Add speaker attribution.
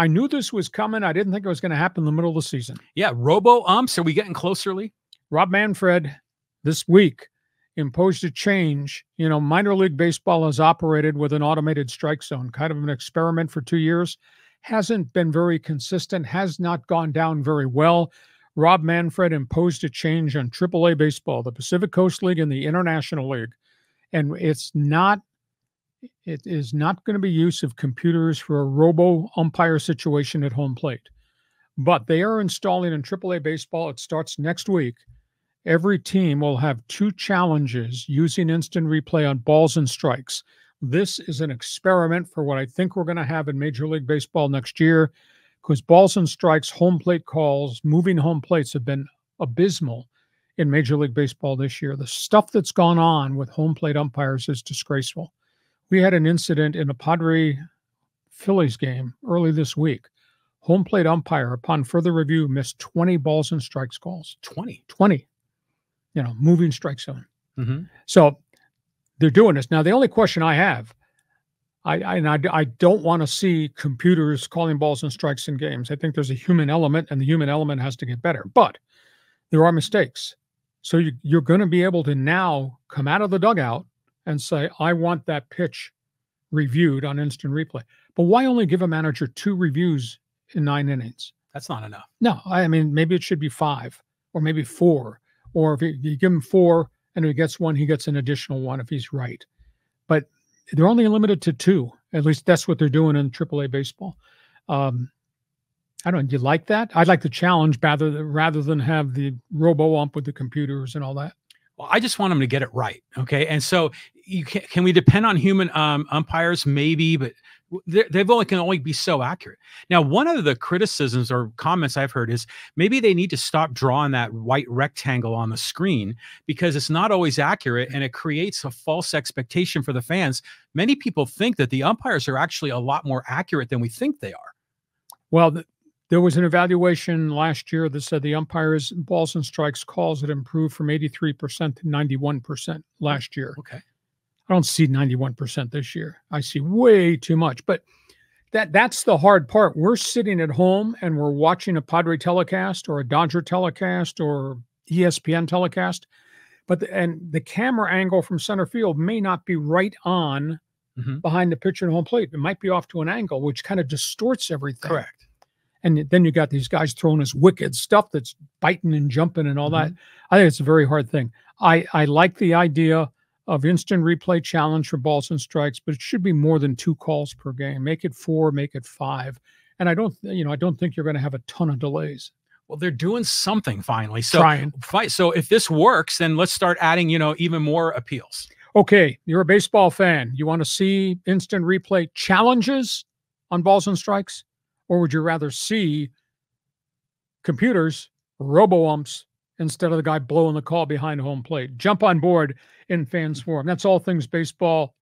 Speaker 1: I knew this was coming. I didn't think it was going to happen in the middle of the season.
Speaker 2: Yeah, robo umps. Are we getting closer, Lee?
Speaker 1: Rob Manfred this week imposed a change. You know, minor league baseball has operated with an automated strike zone, kind of an experiment for two years. Hasn't been very consistent, has not gone down very well. Rob Manfred imposed a change on AAA baseball, the Pacific Coast League and the International League. And it's not it is not going to be use of computers for a robo umpire situation at home plate. But they are installing in AAA baseball. It starts next week. Every team will have two challenges using instant replay on balls and strikes. This is an experiment for what I think we're going to have in Major League Baseball next year because balls and strikes, home plate calls, moving home plates have been abysmal in Major League Baseball this year. The stuff that's gone on with home plate umpires is disgraceful. We had an incident in a Padre Phillies game early this week. Home plate umpire, upon further review, missed 20 balls and strikes calls.
Speaker 2: 20.
Speaker 1: 20. You know, moving strike zone.
Speaker 2: Mm-hmm.
Speaker 1: So they're doing this. Now, the only question I have, I, I, and I, I don't want to see computers calling balls and strikes in games. I think there's a human element, and the human element has to get better. But there are mistakes. So you, you're going to be able to now come out of the dugout and say, I want that pitch reviewed on instant replay. But why only give a manager two reviews in nine innings?
Speaker 2: That's not enough.
Speaker 1: No, I mean, maybe it should be five or maybe four. Or if you, you give him four and he gets one, he gets an additional one if he's right. But they're only limited to two. At least that's what they're doing in AAA baseball. Um, I don't. Do you like that? I'd like the challenge rather than, rather than have the robo ump with the computers and all that.
Speaker 2: Well, I just want them to get it right. Okay. And so you can, can we depend on human um, umpires? Maybe, but they've only can only be so accurate. Now, one of the criticisms or comments I've heard is maybe they need to stop drawing that white rectangle on the screen because it's not always accurate and it creates a false expectation for the fans. Many people think that the umpires are actually a lot more accurate than we think they are.
Speaker 1: Well, there was an evaluation last year that said the umpires' balls and strikes calls had improved from 83% to 91% last year.
Speaker 2: Okay.
Speaker 1: I don't see 91% this year. I see way too much. But that that's the hard part. We're sitting at home and we're watching a Padre telecast or a Dodger telecast or ESPN telecast. But the, and the camera angle from center field may not be right on
Speaker 2: mm-hmm.
Speaker 1: behind the pitcher and home plate. It might be off to an angle, which kind of distorts everything.
Speaker 2: Correct.
Speaker 1: And then you got these guys throwing us wicked stuff that's biting and jumping and all mm-hmm. that. I think it's a very hard thing. I, I like the idea of instant replay challenge for balls and strikes, but it should be more than two calls per game. Make it four, make it five. And I don't, you know, I don't think you're going to have a ton of delays.
Speaker 2: Well, they're doing something finally. So,
Speaker 1: Trying.
Speaker 2: Fight. So if this works, then let's start adding, you know, even more appeals.
Speaker 1: Okay, you're a baseball fan. You want to see instant replay challenges on balls and strikes? Or would you rather see computers, robo umps, instead of the guy blowing the call behind home plate? Jump on board in Fans Forum. That's all things baseball.